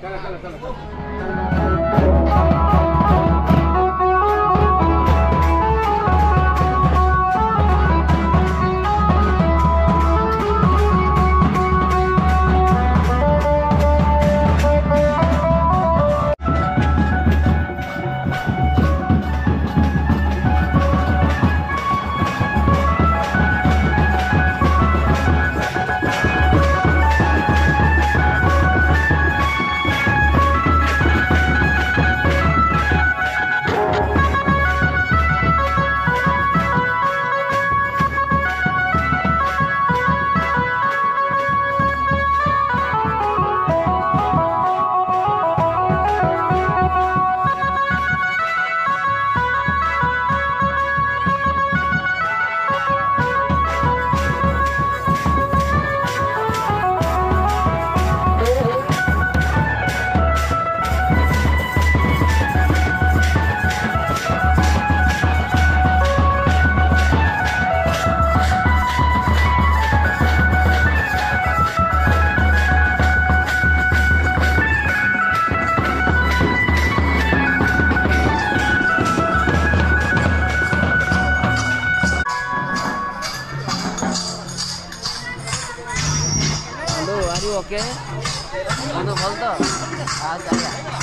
Salah, salah, salah. Okay આનો phone તો હા ચાલ્યા